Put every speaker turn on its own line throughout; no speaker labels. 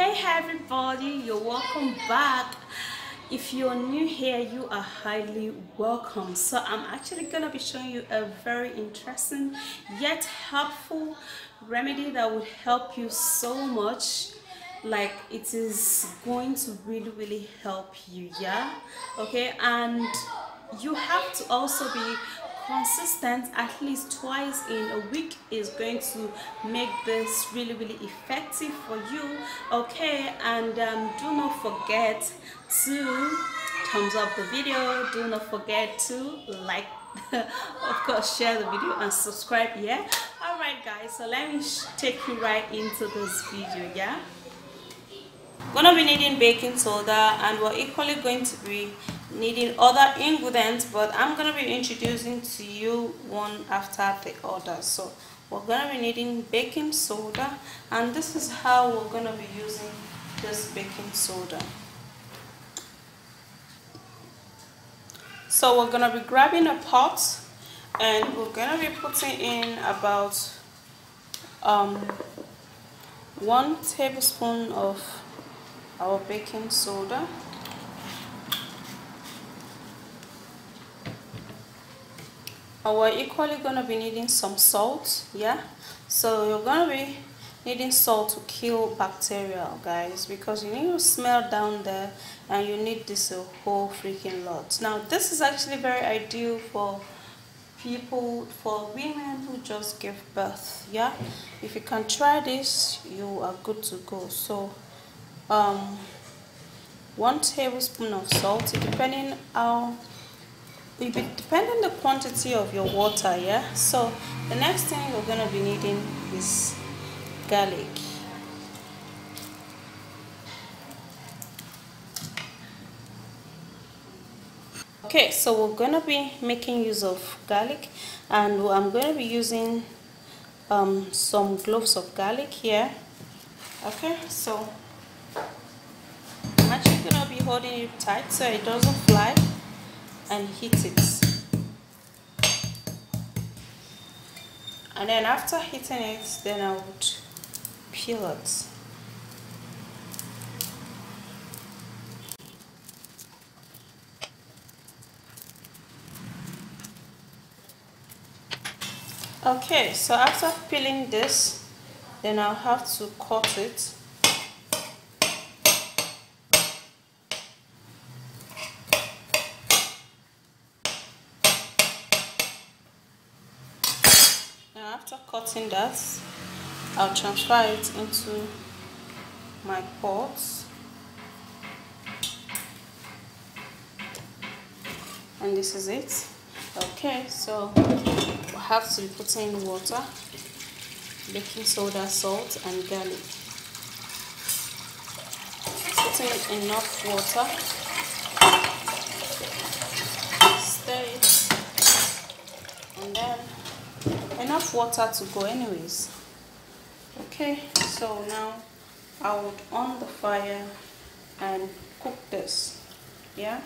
hey everybody you're welcome back. If you're new here you are highly welcome. So i'm actually gonna be showing you a very interesting yet helpful remedy that would help you so much. Like it is going to really really help you yeah? Okay and you have to also be consistent at least twice in a week is going to make this really really effective for you okay? And um, do not forget to thumbs up the video do not forget to like of course share the video and subscribe yeah? All right guys so let me take you right into this video yeah? Gonna be needing baking soda and we're equally going to be needing other ingredients but i'm going to be introducing to you one after the other. So we're going to be needing baking soda and this is how we're going to be using this baking soda. So we're going to be grabbing a pot and we're going to be putting in about um, one tablespoon of our baking soda and we're equally going to be needing some salt yeah? So you're going to be needing salt to kill bacteria guys because you need to smell down there and you need this a whole freaking lot. Now this is actually very ideal for people for women who just give birth yeah? If you can try this you are good to go. So um one tablespoon of salt depending how depending the quantity of your water yeah? So the next thing we're going to be needing is garlic. Okay so we're going to be making use of garlic and i'm going to be using um, some cloves of garlic here. Okay so i'm actually going to be holding it tight so it doesn't fly and heat it. And then after heating it then I would peel it. Okay so after peeling this then I'll have to cut it after cutting that I'll transfer it into my pot. And this is it. Okay so we have to put in water baking soda salt and garlic. Putting in enough water. Stir it. And then enough water to go anyways. Okay so now I would on the fire and cook this yeah?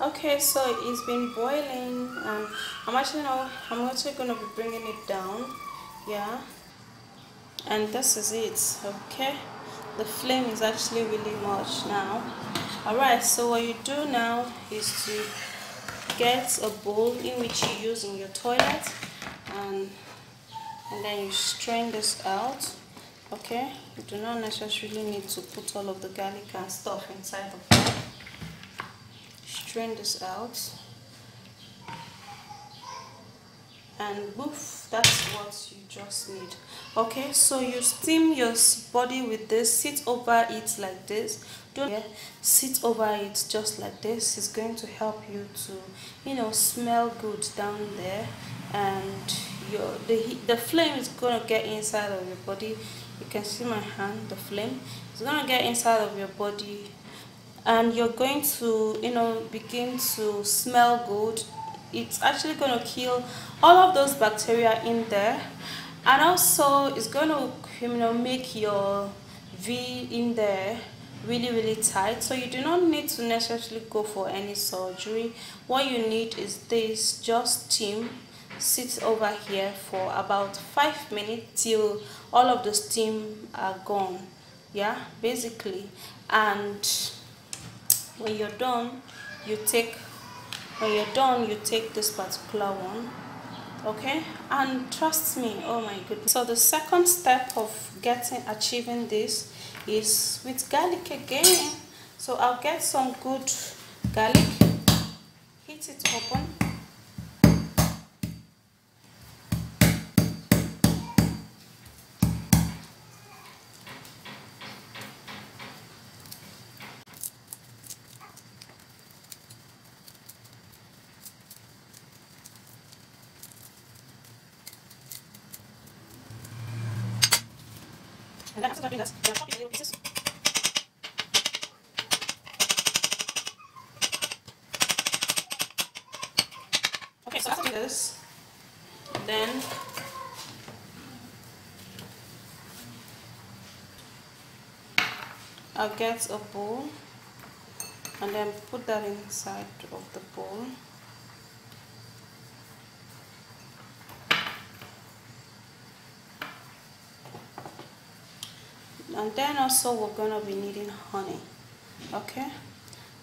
Okay so it's been boiling and I'm actually now I'm actually gonna be bringing it down yeah? And this is it okay? The flame is actually really much now alright so what you do now is to get a bowl in which you use in your toilet and and then you strain this out okay? You do not necessarily need to put all of the garlic and stuff inside the bowl strain this out and boof that's what you just need. Okay so you steam your body with this sit over it like this. Don't yeah, sit over it just like this. It's going to help you to you know smell good down there. And your the the flame is going to get inside of your body. You can see my hand the flame. Is going to get inside of your body. And you're going to you know begin to smell good it's actually going to kill all of those bacteria in there. And also it's going to you know make your v in there really really tight. So you do not need to necessarily go for any surgery. What you need is this just steam sit over here for about five minutes till all of the steam are gone. Yeah basically. And when you're done you take when you're done you take this particular one okay? And trust me oh my goodness. So the second step of getting achieving this is with garlic again. So i'll get some good garlic heat it open And then after little pieces. Okay, so after this, then I'll get a bowl and then put that inside of the bowl. And then also we're going to be needing honey okay?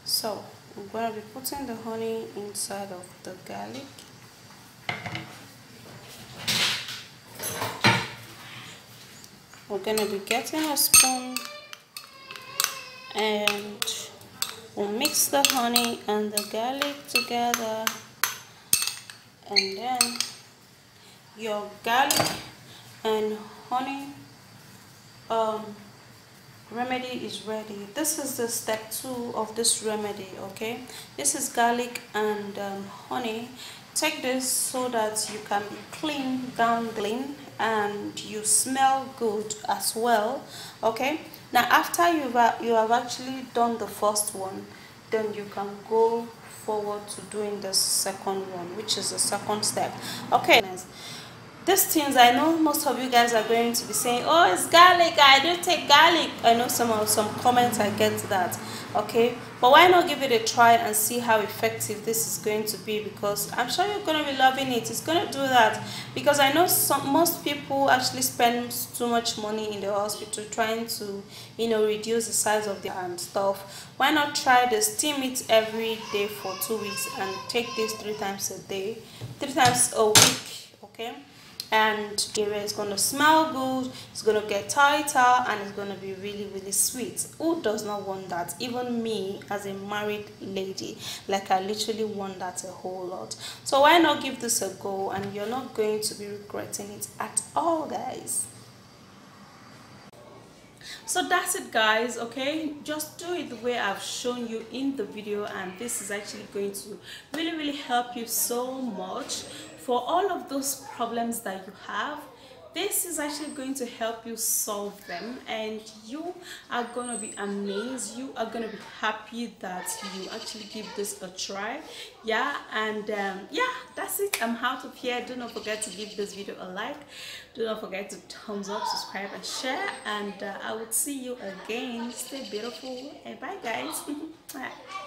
So we're going to be putting the honey inside of the garlic. We're going to be getting a spoon and we'll mix the honey and the garlic together. And then your garlic and honey um, remedy is ready. This is the step two of this remedy okay? This is garlic and um, honey. Take this so that you can be clean down clean and you smell good as well okay? Now after you've you have actually done the first one then you can go forward to doing the second one which is the second step. Okay these things i know most of you guys are going to be saying oh it's garlic. I don't take garlic. I know some of some comments i get that okay? But why not give it a try and see how effective this is going to be? Because i'm sure you're going to be loving it. It's going to do that. Because i know some most people actually spend too much money in the hospital trying to you know reduce the size of their and stuff. Why not try this steam it every day for two weeks and take this three times a day three times a week okay and area is going to smell good it's going to get tighter and it's going to be really really sweet. Who does not want that? Even me as a married lady like i literally want that a whole lot. So why not give this a go and you're not going to be regretting it at all guys so that's it guys okay? Just do it the way i've shown you in the video and this is actually going to really really help you so much for all of those problems that you have this is actually going to help you solve them and you are going to be amazed. You are going to be happy that you actually give this a try. Yeah and um, yeah that's it. I'm out of here. Do not forget to give this video a like. Do not forget to thumbs up subscribe and share. And uh, i will see you again. Stay beautiful and bye guys